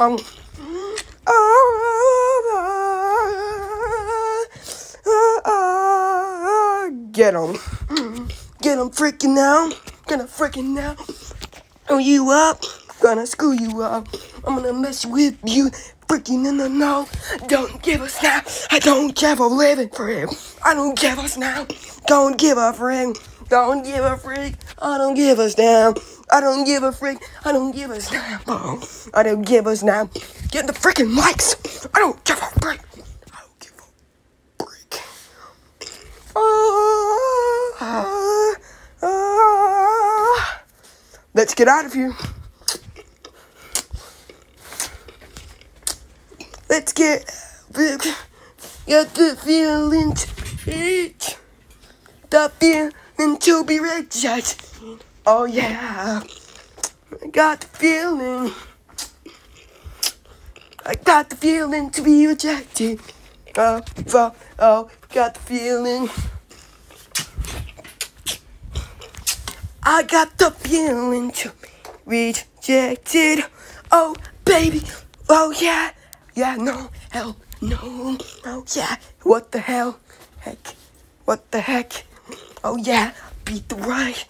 oh, Get him. Get him freaking now. Gonna freaking now. Oh, you up? Gonna screw you up. I'm gonna mess with you. Freaking in the know. Don't give us now. I don't give a living for him. I don't give us now. Don't give a freak. Don't give a freak. I don't give us now. I don't give a freak. I don't give a. Oh, I don't give a snap. Get the freaking mics. I don't give a freak. I don't give a freak. Let's get out of here. Let's get get the feeling to reach the feeling to be rejected. Oh yeah, I got the feeling. I got the feeling to be rejected. Oh, oh, oh, got the feeling. I got the feeling to be rejected. Oh, baby. Oh, yeah. Yeah, no. Hell, no. Oh, yeah. What the hell? Heck. What the heck? Oh, yeah. Beat the right.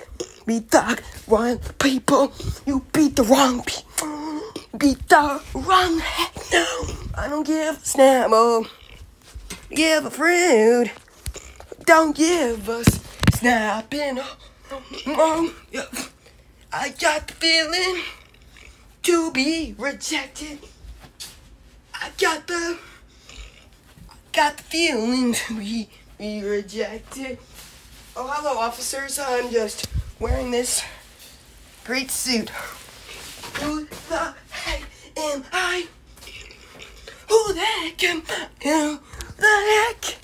Beat the wrong people. You beat the wrong people. Beat the wrong heck. No. I don't give a snap. Oh. Give a fruit. Don't give us snapping. Oh. I got the feeling to be rejected. I got the got the feeling to be, be rejected. Oh, hello, officers. I'm just wearing this great suit. Who the heck am I? Who the heck am I? Who the heck?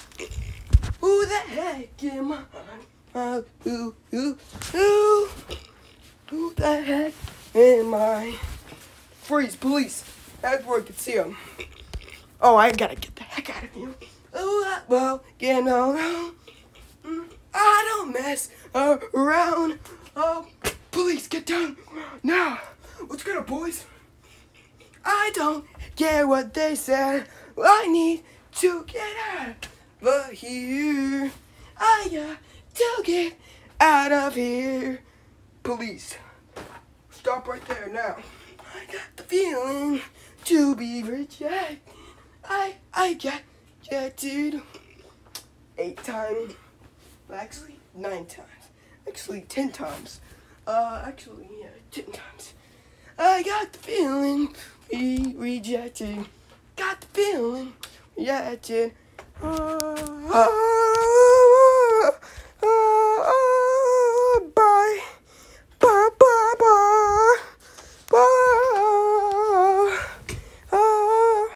Who the heck am I? Uh, who, who, who? Who the heck am I? Freeze, police. That's where I can see him. Oh, I gotta get the heck out of here. Oh, well, I don't mess around. Oh, police, get down now. Let's get up, boys. I don't care what they said. I need to get out of here. I got to get out of here. Police, stop right there now. I got the feeling to be rejected. I I got rejected eight times. Actually, nine times. Actually, ten times. Uh, actually, yeah, ten times. I got the feeling be rejected. Got the feeling rejected. Uh,